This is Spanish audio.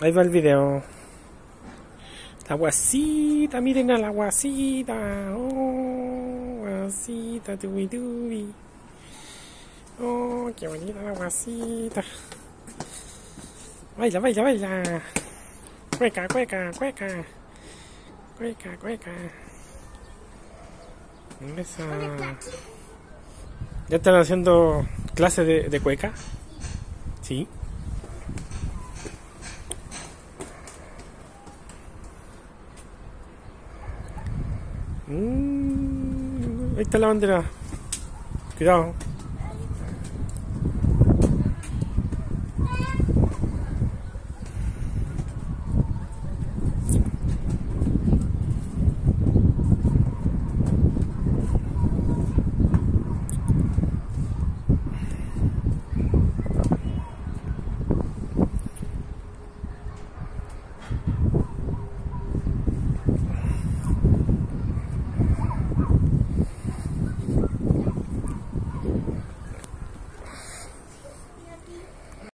Ahí va el video. La guasita, miren a la guasita. Oh, guasita, tubi tubi. Oh, qué bonita la guasita. Baila, baila, baila. Cueca, cueca, cueca. Cueca, cueca. ¿Ya están haciendo clases de, de cueca? Sí. Mm, ahí está la bandera. Cuidado.